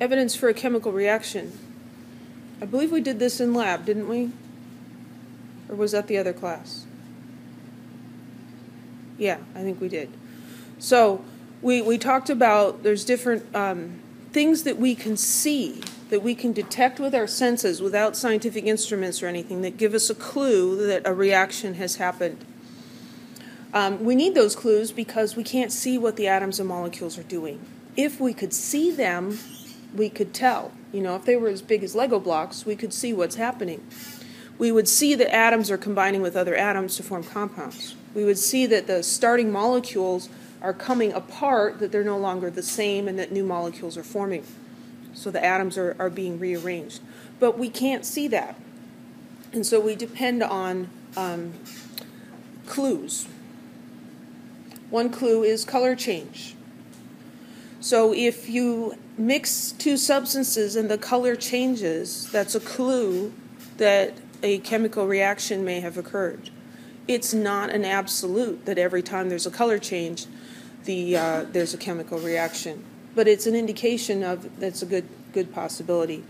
Evidence for a chemical reaction. I believe we did this in lab, didn't we? Or was that the other class? Yeah, I think we did. So we, we talked about there's different um, things that we can see, that we can detect with our senses without scientific instruments or anything, that give us a clue that a reaction has happened. Um, we need those clues because we can't see what the atoms and molecules are doing. If we could see them, we could tell. You know, if they were as big as Lego blocks, we could see what's happening. We would see that atoms are combining with other atoms to form compounds. We would see that the starting molecules are coming apart, that they're no longer the same, and that new molecules are forming. So the atoms are, are being rearranged. But we can't see that. And so we depend on um, clues. One clue is color change. So if you mix two substances and the color changes, that's a clue that a chemical reaction may have occurred. It's not an absolute that every time there's a color change, the uh, there's a chemical reaction, but it's an indication of that's a good good possibility.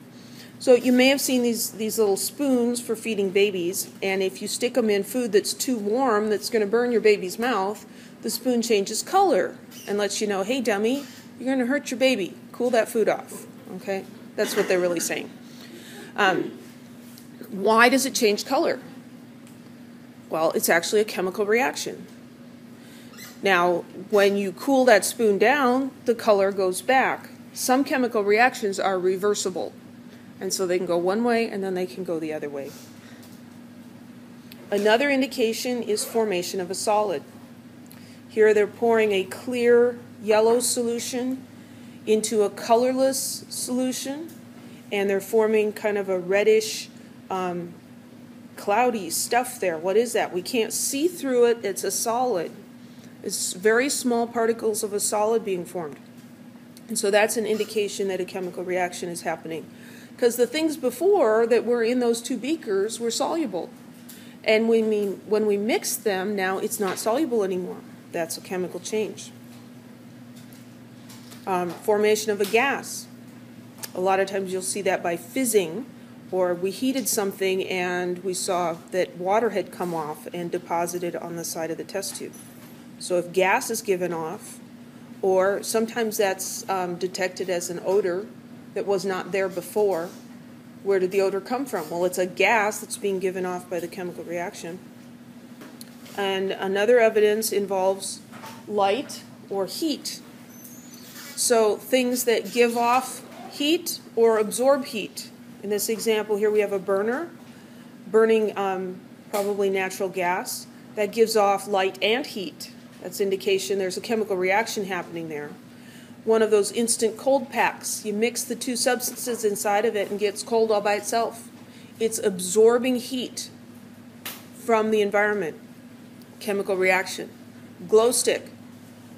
So you may have seen these these little spoons for feeding babies, and if you stick them in food that's too warm, that's going to burn your baby's mouth, the spoon changes color and lets you know, hey dummy, you're going to hurt your baby. Cool that food off. Okay, that's what they're really saying. Um, why does it change color? Well, it's actually a chemical reaction. Now, when you cool that spoon down, the color goes back. Some chemical reactions are reversible, and so they can go one way and then they can go the other way. Another indication is formation of a solid. Here they're pouring a clear yellow solution into a colorless solution, and they're forming kind of a reddish, um, cloudy stuff there. What is that? We can't see through it, it's a solid. It's very small particles of a solid being formed. And so that's an indication that a chemical reaction is happening. Because the things before that were in those two beakers were soluble. And we, when we mix them, now it's not soluble anymore. That's a chemical change. Um, formation of a gas. A lot of times you'll see that by fizzing, or we heated something and we saw that water had come off and deposited on the side of the test tube. So if gas is given off, or sometimes that's um, detected as an odor that was not there before, where did the odor come from? Well, it's a gas that's being given off by the chemical reaction. And another evidence involves light or heat. So things that give off heat or absorb heat. In this example here, we have a burner burning um, probably natural gas that gives off light and heat. That's indication there's a chemical reaction happening there. One of those instant cold packs, you mix the two substances inside of it and gets cold all by itself. It's absorbing heat from the environment. Chemical reaction. Glow stick,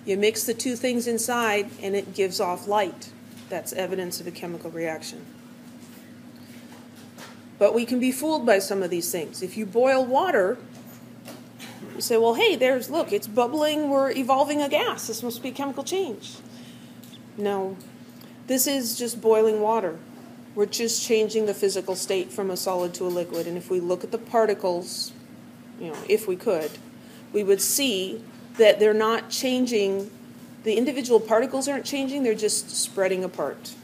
you mix the two things inside and it gives off light. That's evidence of a chemical reaction. But we can be fooled by some of these things. If you boil water, you say, well, hey, there's, look, it's bubbling, we're evolving a gas. This must be a chemical change. No, this is just boiling water. We're just changing the physical state from a solid to a liquid. And if we look at the particles, you know, if we could, we would see that they're not changing, the individual particles aren't changing, they're just spreading apart.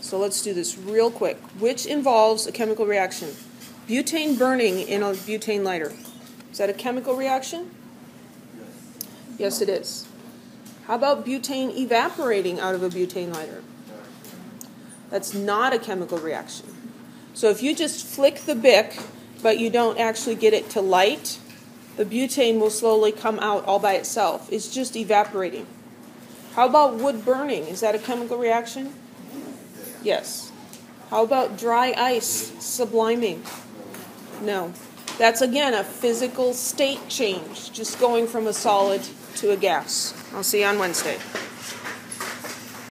So let's do this real quick. Which involves a chemical reaction? Butane burning in a butane lighter. Is that a chemical reaction? Yes, it is. How about butane evaporating out of a butane lighter? That's not a chemical reaction. So if you just flick the Bic, but you don't actually get it to light, the butane will slowly come out all by itself. It's just evaporating. How about wood burning? Is that a chemical reaction? Yes. How about dry ice subliming? No. That's again a physical state change, just going from a solid to a gas. I'll see you on Wednesday.